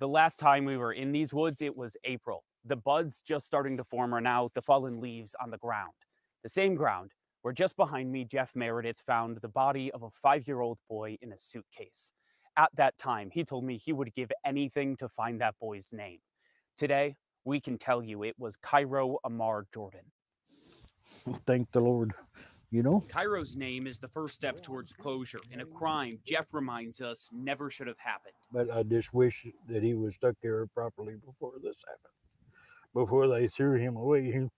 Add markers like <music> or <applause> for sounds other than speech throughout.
The last time we were in these woods, it was April. The buds just starting to form are now the fallen leaves on the ground. The same ground where just behind me, Jeff Meredith found the body of a five year old boy in a suitcase. At that time, he told me he would give anything to find that boy's name. Today, we can tell you it was Cairo Amar Jordan. Thank the Lord. You know, Cairo's name is the first step towards closure in a crime Jeff reminds us never should have happened. but I just wish that he was stuck there properly before this happened. Before they threw him away.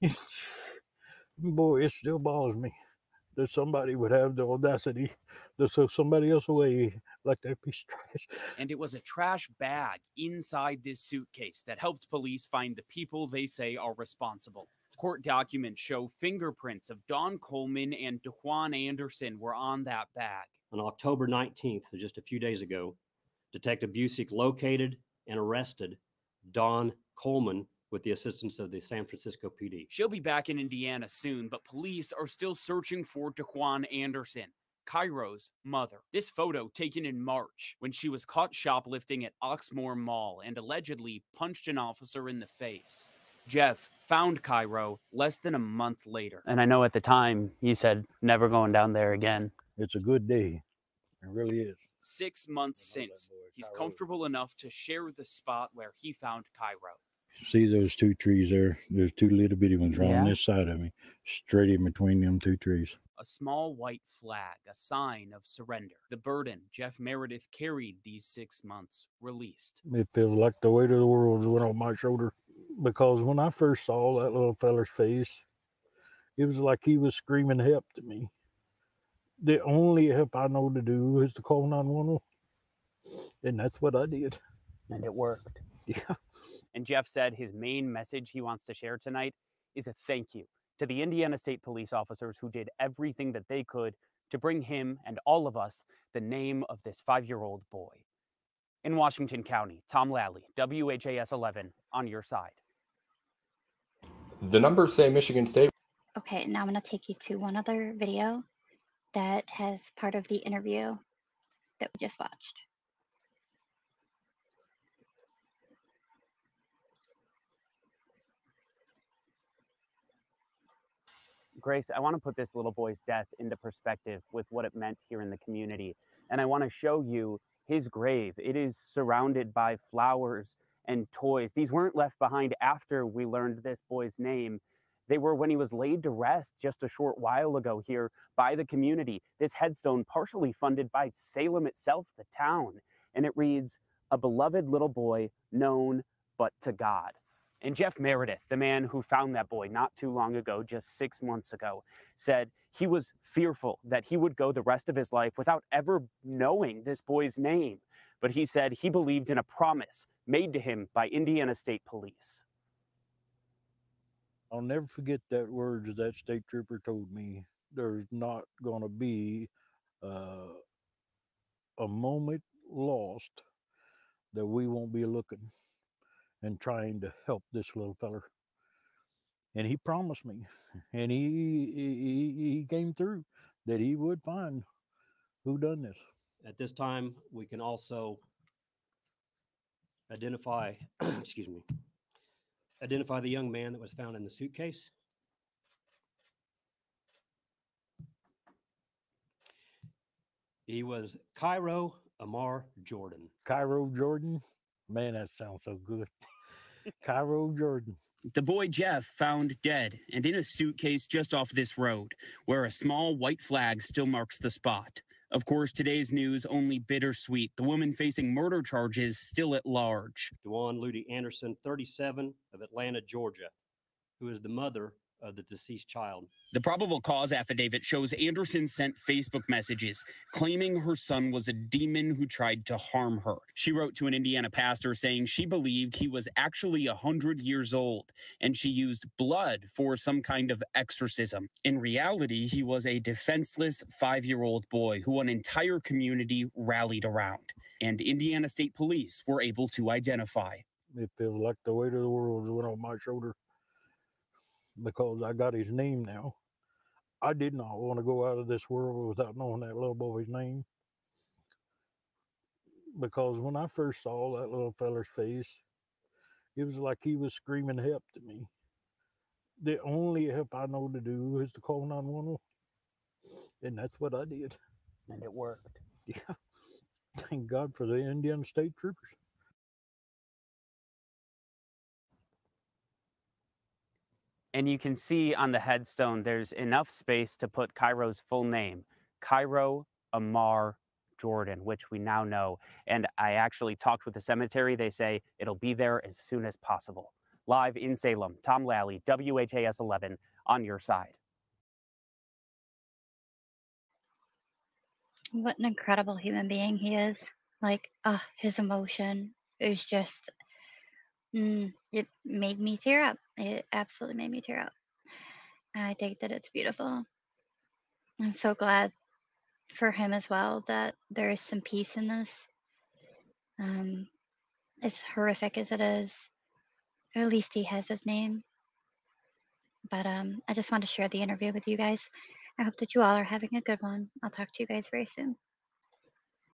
<laughs> Boy, it still bothers me that somebody would have the audacity to throw somebody else away like that piece of trash. And it was a trash bag inside this suitcase that helped police find the people they say are responsible. Court documents show fingerprints of Dawn Coleman and Dejuane Anderson were on that bag. On October 19th, so just a few days ago, Detective Busick located and arrested Dawn Coleman with the assistance of the San Francisco PD. She'll be back in Indiana soon, but police are still searching for Dejuane Anderson, Cairo's mother. This photo taken in March when she was caught shoplifting at Oxmoor Mall and allegedly punched an officer in the face. Jeff found Cairo less than a month later. And I know at the time you said never going down there again. It's a good day. It really is. Six months I love that since, he's Cairo. comfortable enough to share the spot where he found Cairo. See those two trees there? There's two little bitty ones right on this side of me, straight in between them two trees. a small white flag, a sign of surrender. The burden Jeff Meredith carried these six months released. It feels like the weight of the world went off my shoulder. Because when I first saw that little feller's face, it was like he was screaming help to me. The only help I know to do is to call 911. And that's what I did. And it worked. <laughs> Yeah. And Jeff said his main message he wants to share tonight is a thank you to the Indiana State Police officers who did everything that they could to bring him and all of us the name of this five year old boy. In Washington County, Tom Lally, WHAS 11, on your side. The numbers say Michigan State Okay, now I'm going to take you to one other video that has part of the interview that we just watched. Grace, I want to put this little boy's death into perspective with what it meant here in the community. And I want to show you his grave. It is surrounded by flowers and toys. These weren't left behind after we learned this boy's name. They were when he was laid to rest just a short while ago here by the community. This headstone, partially funded by Salem itself, the town. And it reads, A beloved little boy known but to God. And Jeff Meredith, the man who found that boy not too long ago, just six months ago, said he was fearful that he would go the rest of his life without ever knowing this boy's name. But he said he believed in a promise made to him by Indiana State Police. I'll never forget that words that state trooper told me. There's not going to be uh, a moment lost that we won't be looking and trying to help this little feller. And he promised me, and he he, he came through that he would find who done this. At this time, we can also identify, <clears throat> excuse me, identify the young man that was found in the suitcase. He was Cairo Amar Jordan. Cairo Jordan, man, that sounds so good. <laughs> Cairo Jordan. The boy Jeff found dead and in a suitcase just off this road, where a small white flag still marks the spot. Of course, today's news only bittersweet. The woman facing murder charges still at large. Dejuane Ludi Anderson, 37, of Atlanta, Georgia, who is the mother of the deceased child. The probable cause affidavit shows Anderson sent Facebook messages claiming her son was a demon who tried to harm her. She wrote to an Indiana pastor saying she believed he was actually a 100 years old and she used blood for some kind of exorcism. In reality, he was a defenseless five year old boy who an entire community rallied around, and Indiana State Police were able to identify. It feels like the weight of the world went on my shoulder because I got his name now. I did not want to go out of this world without knowing that little boy's name. because when I first saw that little feller's face, it was like he was screaming help to me. The only help I know to do is to call 911. And that's what I did. And it worked. <laughs> Yeah. Thank God for the Indian State Troopers. And you can see on the headstone, there's enough space to put Cairo's full name, Cairo Amar Jordan, which we now know. And I actually talked with the cemetery. They say it'll be there as soon as possible. Live in Salem, Tom Lally, WHAS 11, on your side. What an incredible human being he is. Like, ah, his emotion is just, mm, it made me tear up. It absolutely made me tear up. I think that it's beautiful. I'm so glad for him as well that there is some peace in this. Um, as horrific as it is, at least he has his name. But um, I just want to share the interview with you guys. I hope that you all are having a good one. I'll talk to you guys very soon.